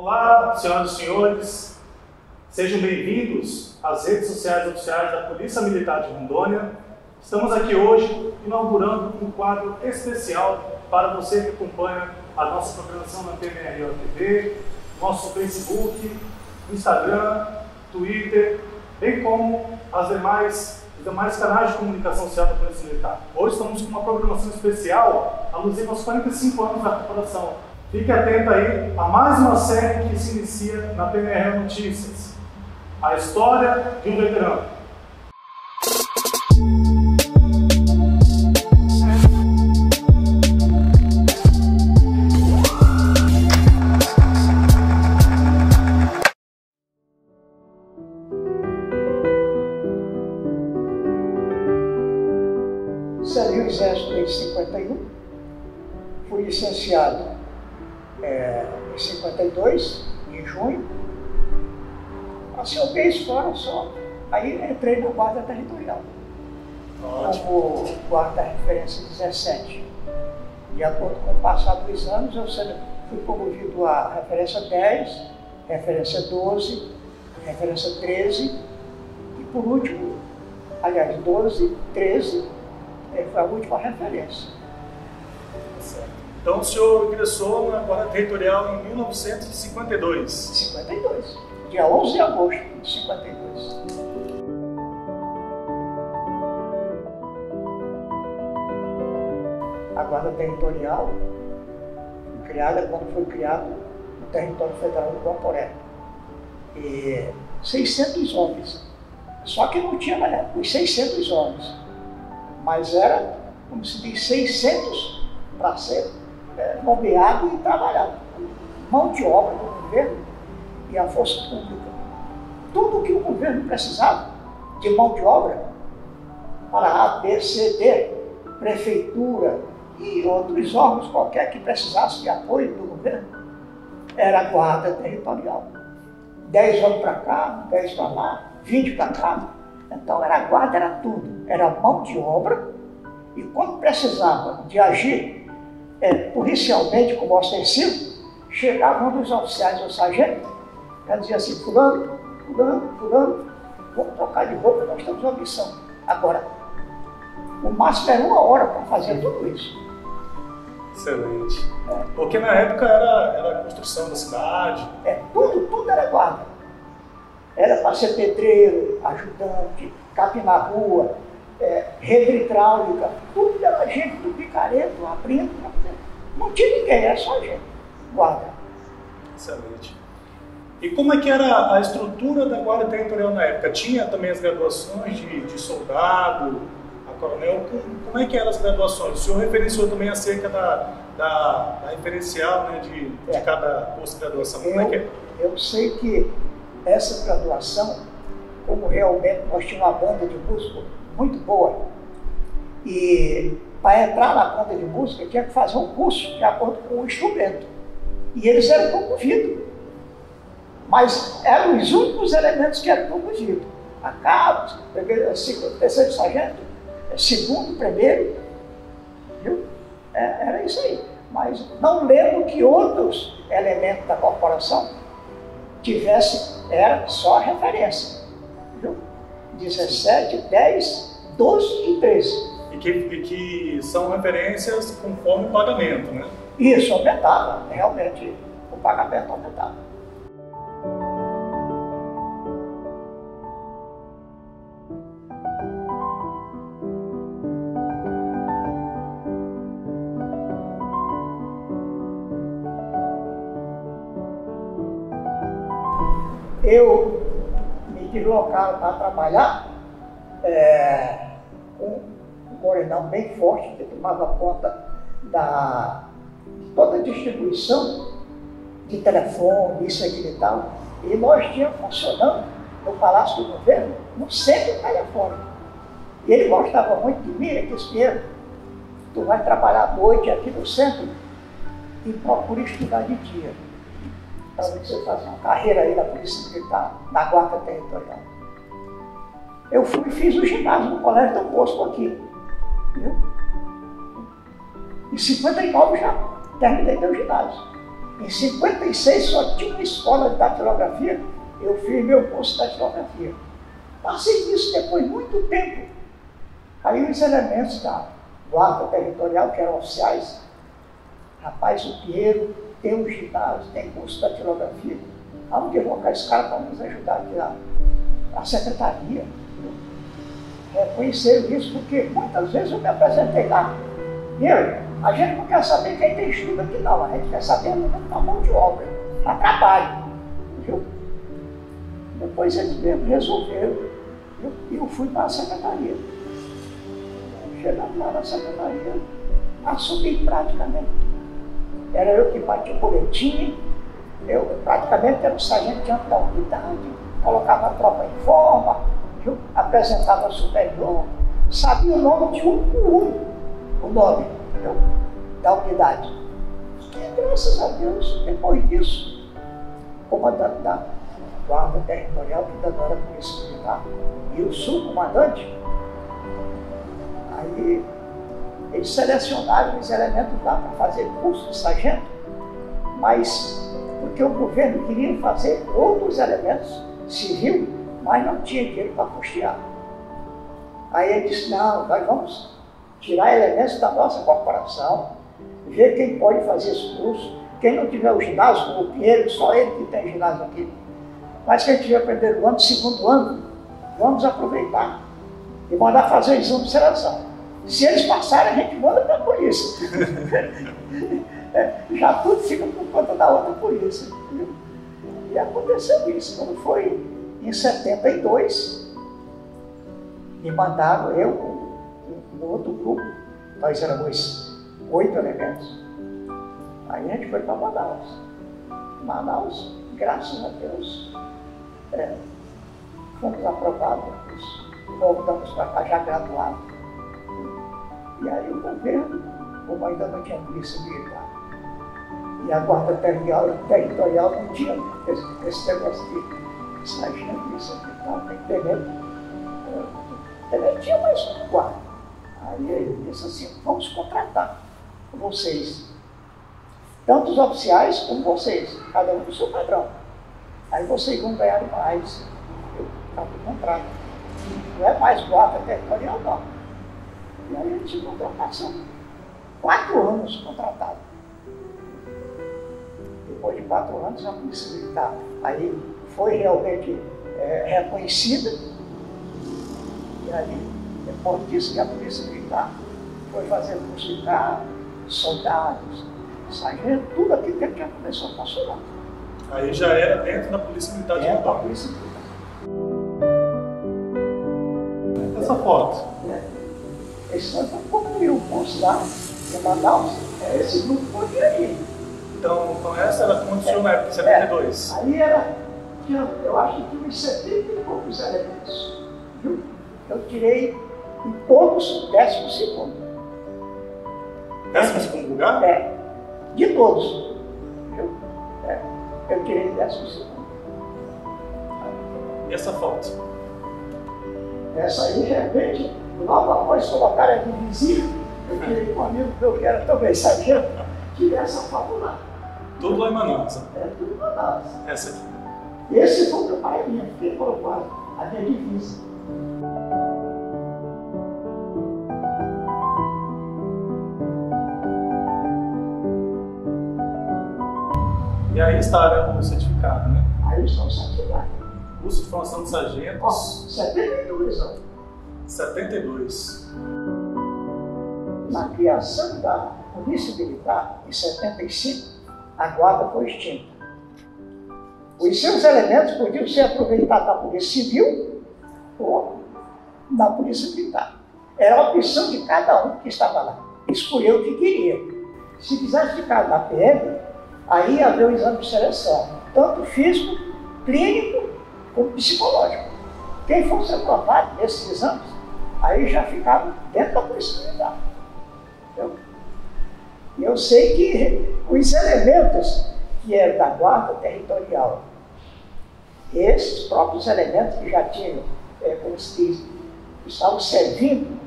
Olá, senhoras e senhores, sejam bem-vindos às redes sociais oficiais da Polícia Militar de Rondônia. Estamos aqui hoje inaugurando um quadro especial para você que acompanha a nossa programação na TVRO TV, nosso Facebook, Instagram, Twitter, bem como as demais, os demais canais de comunicação social da Polícia Militar. Hoje estamos com uma programação especial alusiva aos 45 anos da corporação. Fique atento aí a mais uma série que se inicia na PMR Notícias. A história de um veterano. Passei o mês fora só. Aí entrei na Guarda Territorial. Ótimo. Como guarda referência 17. De acordo com o passar dos anos, eu fui promovido a referência 10, referência 12, referência 13 e por último, aliás, 12, 13, é, foi a última referência. Certo. Então o senhor ingressou na Guarda Territorial em 1952. 52, dia 11 de agosto de 52. A Guarda Territorial foi criada quando foi criado o território federal do Guaporé. E 600 homens. Só que não tinha época os 600 homens, mas era, como se diz, 600 para ser é, nomeado e trabalhado. Mão de obra do governo e a força pública. Tudo que o governo precisava de mão de obra para A, B, C, D, prefeitura e outros órgãos qualquer que precisasse de apoio do governo, era a guarda territorial. 10 anos para cá, 10 para lá, 20 para cá. Então era a guarda, era tudo. Era mão de obra e quando precisava de agir é, policialmente como ostensivo, chegava um dos oficiais ou sargento e dizia assim, fulano, fulano, fulano, vamos trocar de roupa, nós temos uma missão. Agora, o máximo era uma hora para fazer tudo isso. Excelente. Porque na época era, era a construção da cidade. É, tudo, tudo era guarda. Era para ser pedreiro, ajudante, capim na rua, é, rede hidráulica, tudo era gente do picareto, abrindo. Não tinha ninguém, era só gente. Guarda. Excelente. E como é que era a estrutura da Guarda Territorial na época? Tinha também as graduações de, de soldado, a coronel? Como, como é que eram as graduações? O senhor referenciou também acerca da, da, da referencial né, de, de É. cada curso de graduação. Como é que é? Eu, eu sei que essa graduação, como realmente nós tínhamos uma banda de música muito boa, e para entrar na banda de música tinha que fazer um curso de acordo com o instrumento. E eles eram promovidos. Mas eram os únicos elementos que eram promovidos. A cabo, terceiro sargento, segundo, primeiro, viu? É, era isso aí. Mas não lembro que outros elementos da corporação tivessem, era só a referência. Viu? 17, 10, 12 e 13. E que, e que são referências conforme o pagamento, né? Isso aumentava, realmente, o pagamento aumentava. Eu me deslocava para trabalhar é, com um morenão bem forte que tomava conta da toda a distribuição de telefone, isso, aquilo e tal. E nós tínhamos funcionando no Palácio do Governo um centro telefônico. E ele gostava muito de mim, ele disse, Pinheiro, tu vai trabalhar à noite aqui no centro e procura estudar de dia. Para você fazer uma carreira aí na Polícia Militar, na Guarda Territorial. Eu fui e fiz o ginásio no Colégio do Bosco aqui. Viu? Em 59 já terminei meu ginásio. Em 56 só tinha uma escola de datilografia, eu fiz meu curso de datilografia. Passei nisso depois de muito tempo. Aí os elementos da guarda territorial, que eram oficiais, rapaz, o Pinheiro tem um ginásio, tem curso de datilografia. Aonde eu colocar esse cara para nos ajudar aqui lá? A secretaria. Reconheceram isso porque muitas vezes eu me apresentei lá. Meu, a gente não quer saber quem tem estudo aqui não, a gente quer saber a mão de obra, a trabalho. Viu? Depois eles mesmo resolveram e eu fui para a secretaria. Chegando lá na secretaria, assumi praticamente. Era eu que batia o boletim, eu praticamente era o sargento diante da unidade, colocava a tropa em forma, eu apresentava superior, sabia o nome de um por um, o nome eu, da unidade. E graças a Deus, depois disso, comandante da Guarda Territorial, que ainda não era Polícia Militar, e o subcomandante, aí eles selecionaram os elementos lá para fazer curso de sargento, mas porque o governo queria fazer outros elementos civil, mas não tinha dinheiro para custear. Aí ele disse, não, nós vamos tirar elementos da nossa corporação, ver quem pode fazer esse curso, quem não tiver o ginásio, o Pinheiro, só ele que tem ginásio aqui. Mas quem tiver primeiro ano, segundo ano, vamos aproveitar e mandar fazer o exame de seleção. Se eles passarem, a gente manda para a polícia. já tudo fica por conta da outra polícia. E aconteceu isso. Quando foi em 72, me mandaram, eu, no outro grupo, nós éramos oito elementos. Aí a gente foi para Manaus. Manaus, graças a Deus, é, fomos aprovados, voltamos para cá já graduados. E aí o governo, como ainda não tinha polícia militar, e a guarda territorial, territorial não tinha esse, esse negócio de sargento, polícia militar, nem tenente, tenente tinha mais um guarda. Aí ele disse assim, vamos contratar vocês, tanto os oficiais como vocês, cada um do seu padrão. Aí vocês vão ganhar mais. Eu no contrato. Não é mais guarda territorial, não. E aí a gente contratação. Quatro anos contratado. Depois de quatro anos, a Polícia Militar aí foi realmente é, reconhecida. E aí, depois disso que a Polícia Militar foi fazer curso de carro, soldados, sargento, tudo aquilo que já começou a passar. Aí já era dentro da Polícia Militar de Militar. Essa foto. Nós vamos concluir o curso lá em Manaus. É esse grupo podia ir. Então, então essa ela aconteceu na época de 72? É, aí era, eu acho que uns 70 e poucos elementos. Viu? Eu tirei em todos décimo segundo. Décimo segundo lugar? É. De todos. Eu, é, eu tirei décimo segundo. E essa foto? Essa aí, de repente, logo após colocar a invisível, eu queria um amigo meu que era também sargento, tivesse essa foto lá. Tudo lá em Manaus. É, tudo em Manaus. Essa aqui. Esse foi o meu pai minha, que ele colocou a minha divisa. E aí está né, o certificado, né? Aí está o certificado. Curso de formação de sargentos. Ó, 72 anos. 72. Na criação da Polícia Militar, em 75, a guarda foi extinta. Os seus elementos podiam ser aproveitados na Polícia Civil ou na Polícia Militar. Era a opção de cada um que estava lá. Escolheu o que queria. Se quisesse ficar na PM, aí ia haver o exame de seleção, tanto físico, clínico, como psicológico. Quem fosse aprovado nesses exames aí já ficava dentro da Polícia Militar. E eu sei que os elementos que eram da Guarda Territorial, esses próprios elementos que já tinham, é, como se diz, estavam servindo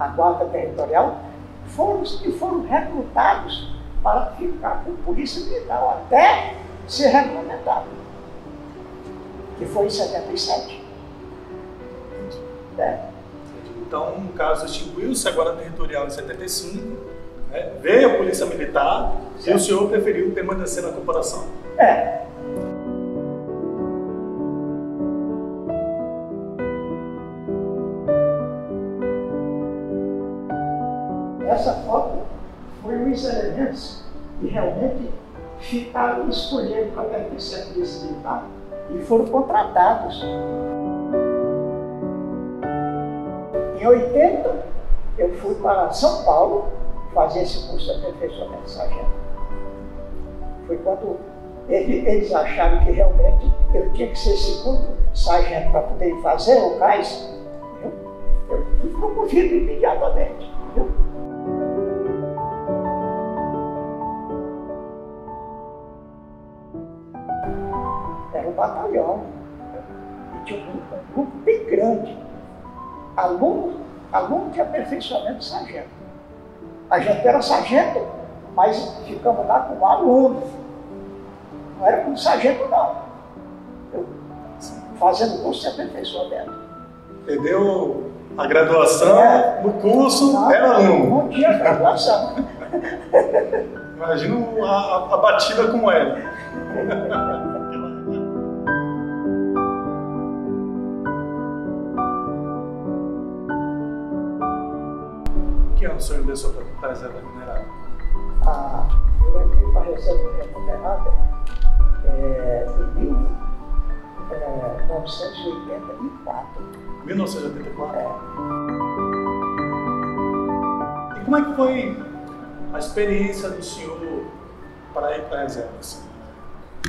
a Guarda Territorial, foram os que foram recrutados para ficar com polícia militar, até ser regulamentado. Que foi em 77. É. Então, no caso, extinguiu-se a Guarda Territorial em 75, né? veio a Polícia Militar certo. e o senhor preferiu permanecer na corporação. É. Essa foto foi um dos elementos que realmente ficaram escolhidos para pertencer à Polícia Militar e foram contratados. Em 80, eu fui para São Paulo fazer esse curso de aperfeiçoamento sargento. Foi quando eles acharam que realmente eu tinha que ser segundo sargento para poder fazer o cais. Eu fui promovido imediatamente. Era um batalhão. E tinha um grupo bem grande aluno, aluno de aperfeiçoamento de sargento. A gente era sargento, mas ficamos lá como aluno. Não era como sargento, não. Eu, fazendo curso de aperfeiçoamento. Entendeu? A graduação é, no curso não, era aluno. Não tinha graduação. Imagina a, a batida como era. o senhor ingressou para a reserva remunerada? Ah, eu entrei para a reserva remunerada é, em 1984. 1984? É. E como é que foi a experiência do senhor para ir para a reserva?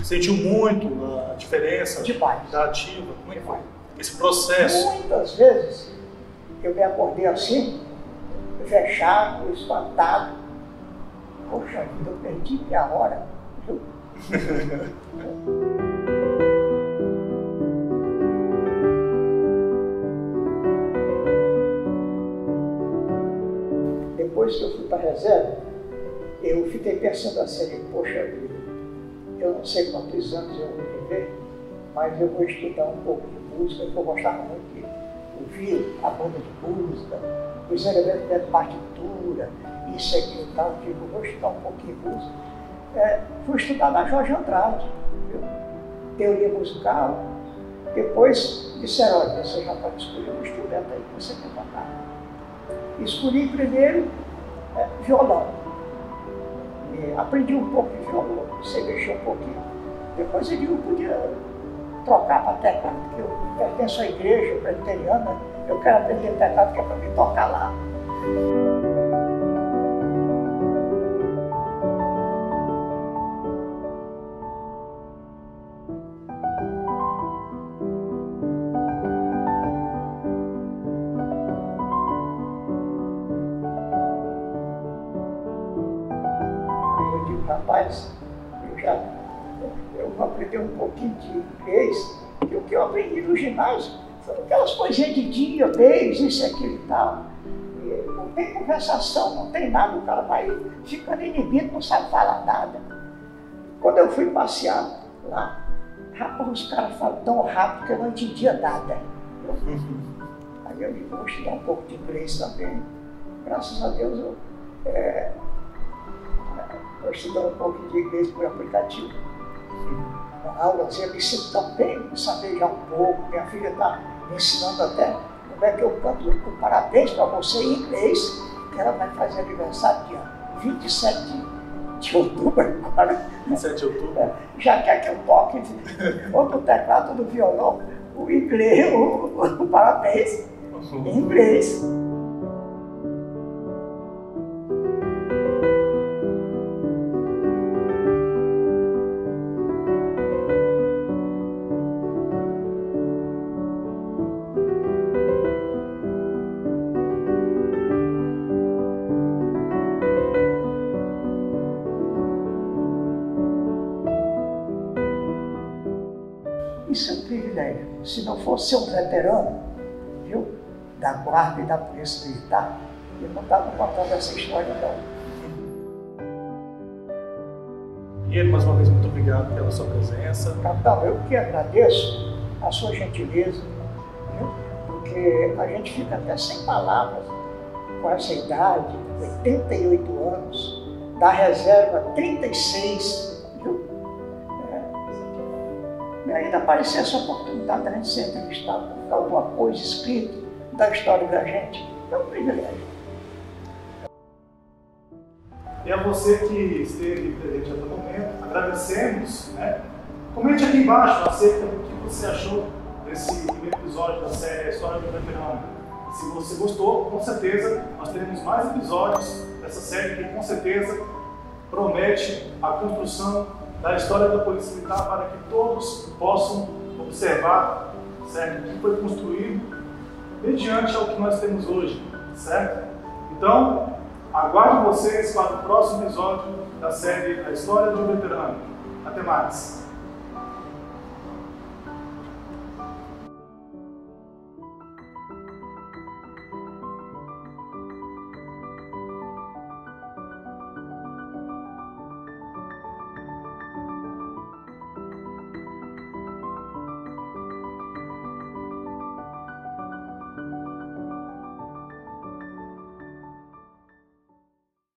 Sentiu muito a diferença Demais. da ativa? Como é que foi? Esse processo? Muitas vezes eu me acordei assim, fechado, espantado. Poxa vida, eu perdi minha hora. Depois que eu fui para a reserva, eu fiquei pensando assim, poxa vida, eu não sei quantos anos eu vou viver, mas eu vou estudar um pouco de música, que eu gostava muito de ouvir a banda de música, os elementos de partitura, isso aqui e tal, digo, vou estudar um pouquinho música. É, fui estudar na Jorge Andrade, viu? teoria musical. Depois disseram, olha, você já pode escolher um instrumento aí que você quer tocar. Escolhi primeiro é, violão. E aprendi um pouco de violão, você mexer um pouquinho. Depois eu podia trocar para teclado, porque eu pertenço à igreja presbiteriana, eu quero aprender teclado que é para me tocar lá. Eu digo, rapaz, eu já eu vou aprender um pouquinho de inglês, e o que eu aprendi no ginásio aquelas coisinhas de dia, beijo, isso, aquilo e tal. E não tem conversação, não tem nada, o cara vai ficando inibido, não sabe falar nada. Quando eu fui passear lá, rapaz, os caras falam tão rápido que eu não entendia nada. Aí eu digo, vou estudar um pouco de inglês também. Graças a Deus eu é, estou estudando um pouco de inglês por aplicativo. Uma aulazinha me sinto tão bem, saber já um pouco, minha filha está me ensinando até como é que eu canto um parabéns para você em inglês, que ela vai fazer aniversário dia 27 de outubro agora. 27 de outubro? É, já quer que eu toque ou no teclado no violão, o inglês, o, o parabéns em inglês. Da guarda e da polícia militar, eu não estava contando essa história não. Pinheiro, mais uma vez, muito obrigado pela sua presença. Capitão, eu que agradeço a sua gentileza, viu? porque a gente fica até sem palavras com essa idade, 88 anos, da reserva 36, viu? É. E ainda aparecer essa oportunidade da gente ser entrevistado, alguma coisa escrita da história da gente, é um privilégio. E a você que esteve presente até o momento, agradecemos. Né? Comente aqui embaixo acerca do que você achou desse primeiro episódio da série História do Veterano. Se você gostou, com certeza nós teremos mais episódios dessa série que com certeza promete a construção da história da Polícia Militar para que todos possam observar certo? o que foi construído mediante ao que nós temos hoje. Certo? Então, Aguardo vocês para o próximo episódio da série A História de um Veterano. Até mais!